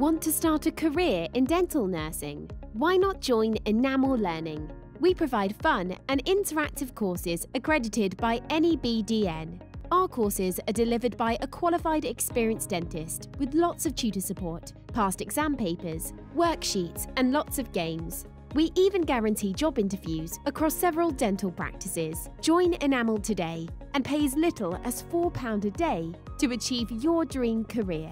Want to start a career in dental nursing? Why not join Enamel Learning? We provide fun and interactive courses accredited by NEBDN. Our courses are delivered by a qualified experienced dentist with lots of tutor support, past exam papers, worksheets, and lots of games. We even guarantee job interviews across several dental practices. Join Enamel today and pay as little as £4 a day to achieve your dream career.